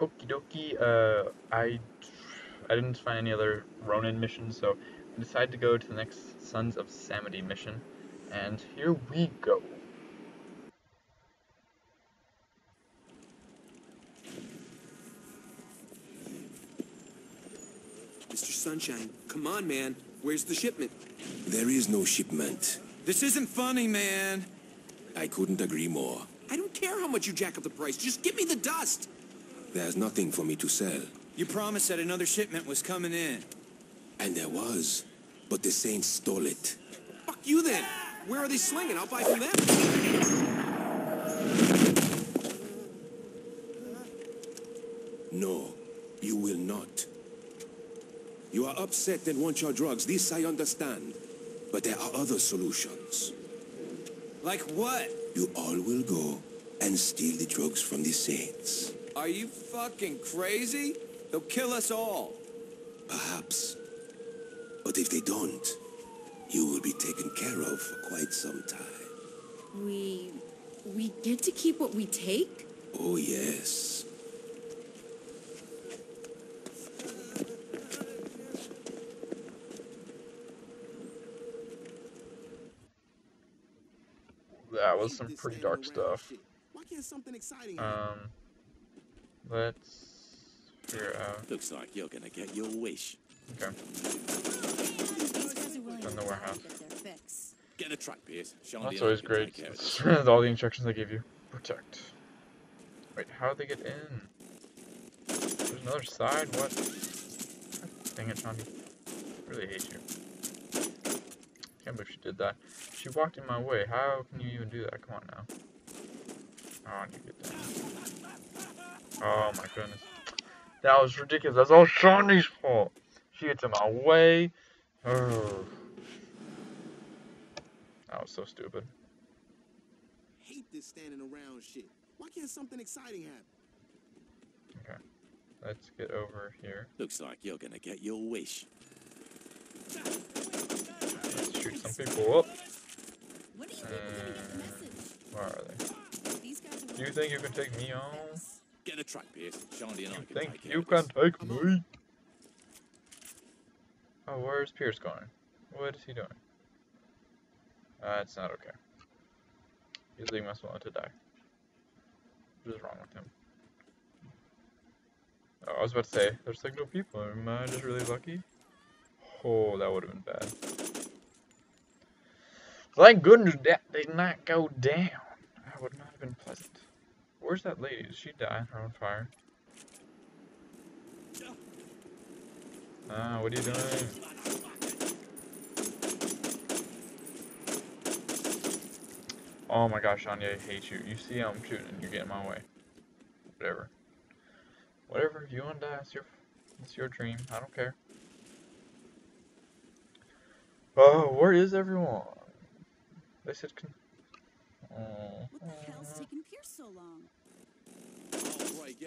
Okie dokie. Uh, I I didn't find any other Ronin missions, so I decided to go to the next Sons of Samedi mission, and here we go. Mr. Sunshine, come on, man. Where's the shipment? There is no shipment. This isn't funny, man. I couldn't agree more. I don't care how much you jack up the price. Just give me the dust. There's nothing for me to sell. You promised that another shipment was coming in. And there was. But the Saints stole it. Fuck you then. Where are they slinging? I'll buy from them. No, you will not. You are upset and want your drugs. This I understand. But there are other solutions. Like what? You all will go and steal the drugs from the Saints. Are you fucking crazy? They'll kill us all. Perhaps. But if they don't, you will be taken care of for quite some time. We... we get to keep what we take? Oh, yes. That was some pretty dark stuff. Why can't something exciting happen? Um, let's figure out. Looks like you're gonna get your wish. Okay. In the warehouse. Get a truck, Pierce. That's always great. take care of It's this. all the instructions they give you. Protect. Wait, how did they get in? There's another side? What? Dang it, Shaundi. I really hate you. Can't believe she did that. She walked in my way. How can you even do that? Come on now. Oh, you get that. Oh my goodness. That was ridiculous. That's all Shaundi's fault. She gets in my way. Oh. That was so stupid. hate this standing around shit. Why can't something exciting happen? Okay. Let's get over here. Looks like you're gonna get your wish. Let's shoot some people up. What do you where are they? These guys are Do you think you can take me on? Get a truck, Pierce. Sean Leon You can think take you can take me? Oh, where's Pierce going? What is he doing? Uh, it's not okay. He's leaving us alone to die. What is wrong with him? Oh, I was about to say, there's like no people. Am I just really lucky? Oh, that would have been bad. Thank goodness that did not go down. That would not have been pleasant. Where's that lady? Did she die in her own fire? Ah, what are you doing? Oh my gosh, Anya, I hate you. You see how I'm shooting and you get in my way. Whatever. Whatever, if you want to die, it's your, it's your dream. I don't care. Oh, where is everyone? They said Uh, what the hell's uh. taking Pierce so long?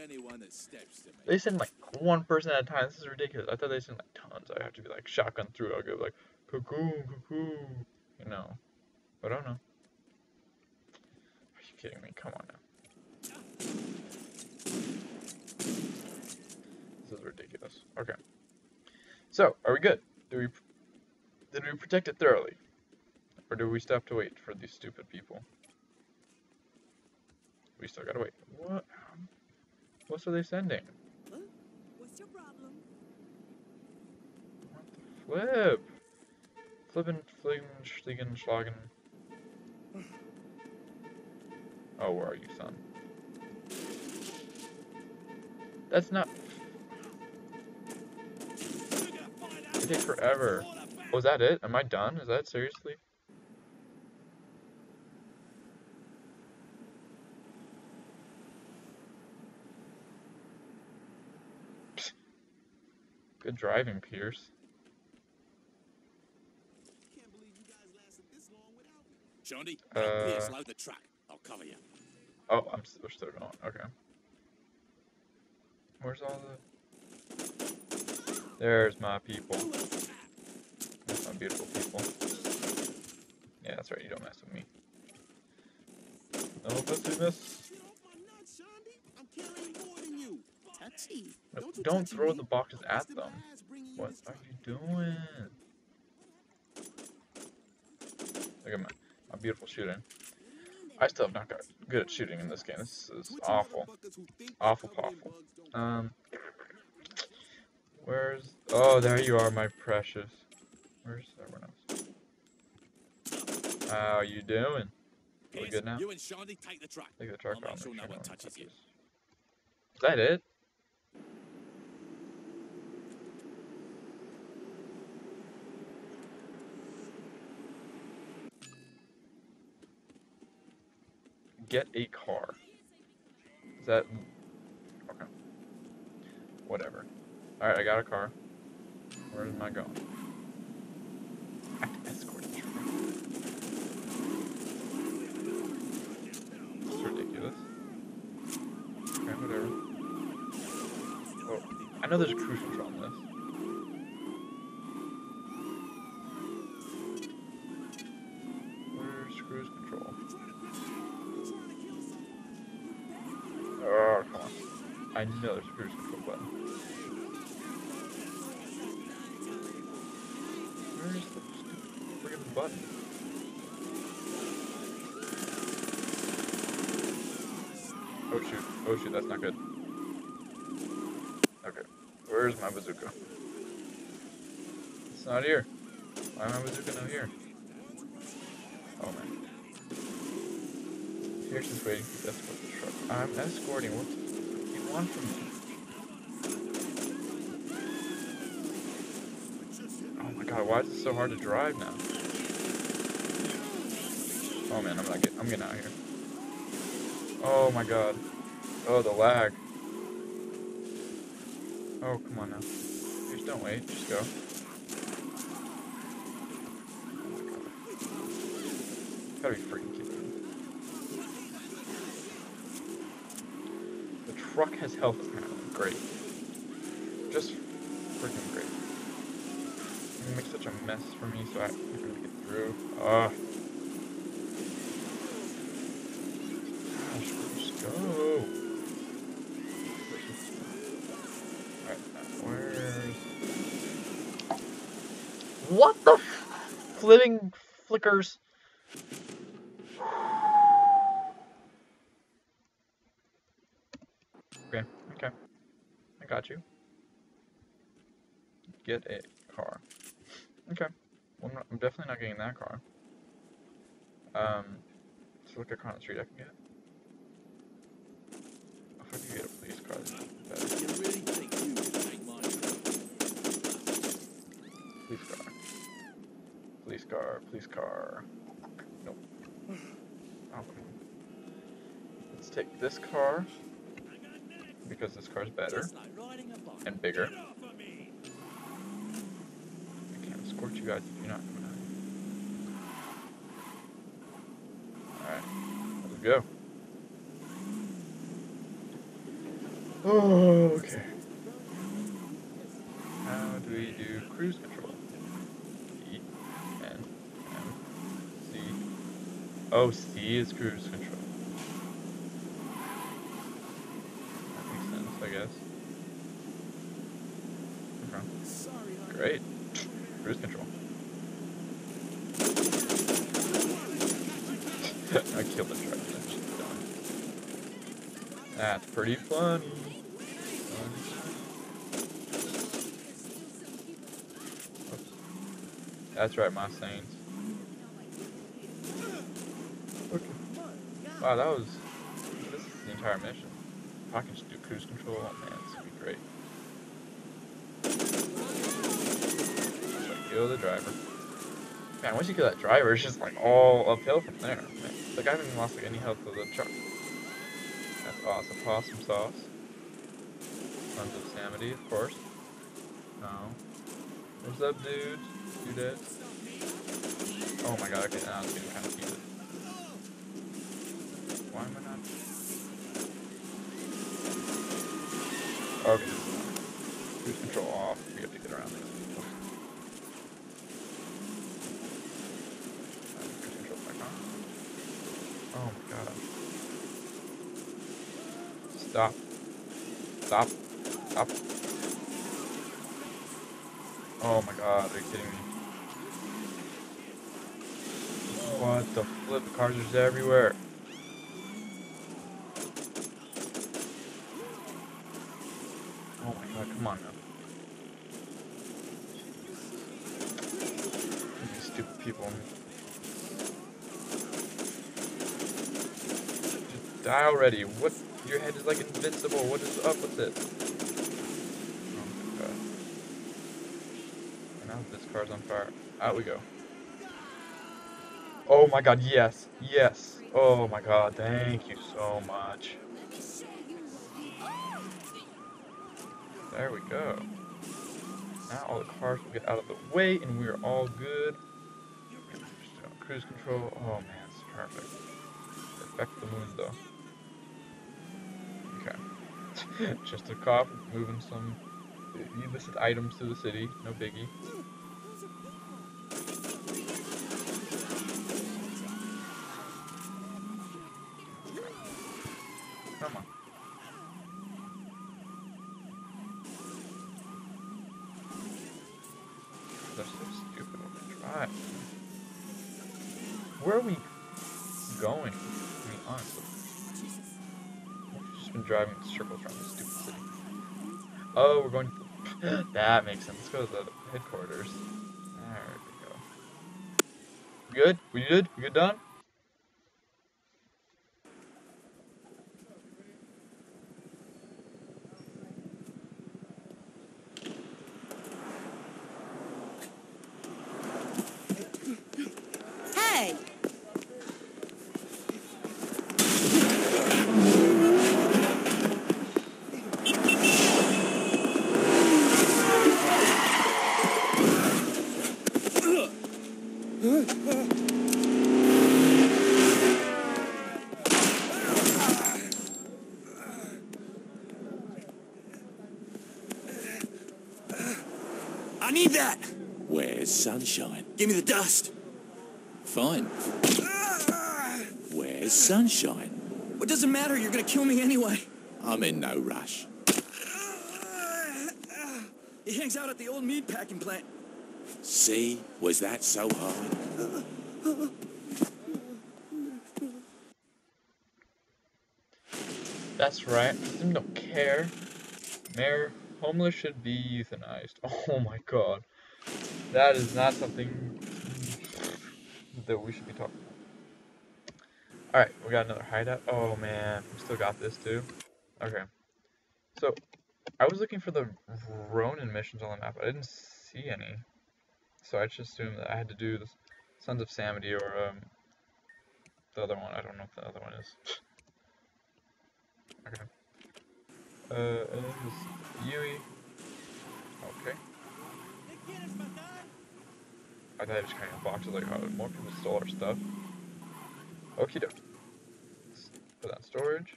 Anyone that steps to me. They send like one person at a time. This is ridiculous. I thought they sent like tons. I have to be like shotgun through. I'll go like cuckoo, cuckoo, you know. But I don't know. Are you kidding me? Come on now. This is ridiculous. Okay. So, are we good? Do we did we protect it thoroughly, or do we still have to wait for these stupid people? We still gotta wait. What? Um, what are they sending? What's your problem? What the flip? Flippin', fliggin', schliggin', schlagen. Oh, where are you, son? That's not. It takes forever. Oh, Was that it? Am I done? Is that seriously? Good driving, Pierce. Can't believe you guys lasted this long without me. Shaundi, Uh, Pierce, load the truck. I'll cover you. Oh, I'm we're still going. Okay. Where's all the? There's my people. There's my beautiful people. Yeah, that's right. You don't mess with me. No. Get off my nuts, Shaundi. I'm carrying more than you. touchy. Don't you don't throw me. the boxes at them. ass bringing you What are you doing? Look at my, my beautiful shooting. I still have not got good at shooting in this game. This is awful. motherfuckers who think Awful, they're covered in awful. Um, where's? Oh, there you are, my precious. Where's everyone else? How are you doing? Are we good now? You and take the truck. Take the truck I'll off. make sure no one touches you. Is that it? Get a car. Is that okay? Whatever. All right, I got a car. Where am I going? Escort. It's ridiculous. Whatever. Oh, I know there's a cruise control on this. Where's cruise control? Oh, come on. I know there's a cruise control button. Where's the stupid friggin' button? Oh shoot, oh shoot, that's not good. Okay, where's my bazooka? It's not here. Why am my bazooka not here? Oh man. Pearson's waiting to escort the truck. I'm escorting. What do you want from me? Oh my god, why is it so hard to drive now? Oh man, I'm not get I'm getting out of here. Oh my god. Oh the lag. Oh come on now. Just don't wait, just go. Gotta be freaking kidding. The truck has health apparently. Great. Just freaking great. You make such a mess for me so I can really get through. Ugh. Flitting flickers? Okay, okay. I got you. Get a car. Okay. Well, I'm, not, I'm definitely not getting that car. Um, let's look at car on the street I can get. If I could get a police car, that'd be better. You really think you can take my truck? Police car. Police car, police car. Nope. On. Let's take this car. Because this car's better and bigger. I can't escort you guys if you're not coming out. Alright, let's go. Oh, okay. How do we do cruise control? Oh, C is cruise control. That makes sense, I guess. Okay. Great. Cruise control. I killed the truck. That's pretty funny. That's right, my saints. Wow, that was. This is the entire mission. If I can just do cruise control, oh man, this would be great. Kill the driver. Man, once you kill that driver, it's just like all uphill from there. Man, like I haven't even lost like any health to the truck. That's awesome. Possum sauce. Tons of Samedi, of course. No. What's up, dude? You dead? Oh my god, okay, now it's getting kind of heated. Why am I not? Okay. Cruise control off. We have to get around this. Cruise control back on. Oh my god. Stop. Stop. Stop. Oh my god, are you kidding me? What the flip? Cars are everywhere. Come on now. These stupid people. Just die already. What? Your head is like invincible. What is up with it? Oh my god. And now this car's on fire. Out we go. Oh my god, yes. Yes. Oh my god, thank you so much. There we go. Now all the cars will get out of the way and we're all good. Cruise control. Oh man, it's perfect. Perfect the moon though. Okay. Just a cop moving some illicit items to the city. No biggie. Come on. They're so stupid when they drive. Where are we going? I mean, honestly. We've just been driving circles around this stupid city. Oh, we're going to... that makes sense. Let's go to the headquarters. There we go. Good? We good? We good done? Hey! I need that! Where's sunshine? Give me the dust. Fine. Ah! Where's sunshine? What does it matter? You're gonna kill me anyway. I'm in no rush. Ah! He hangs out at the old meat packing plant. See? Was that so hard? That's right. Them don't care. Mayor, homeless should be euthanized. Oh my god. That is not something that we should be talking about. Alright, we got another hideout. Oh man, we still got this too. Okay. So, I was looking for the Ronin missions on the map. I didn't see any. So I just assumed that I had to do the Sons of Samedi or um, the other one. I don't know what the other one is. Okay. Uh, and is Yui. Okay. I thought I just kind of boxes like, oh, more people stole our stuff. Okie doke. Let's Put that storage.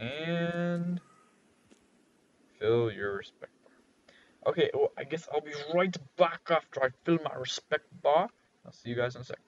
And fill your respect bar. Okay, well, I guess I'll be right back after I fill my respect bar. I'll see you guys in a sec.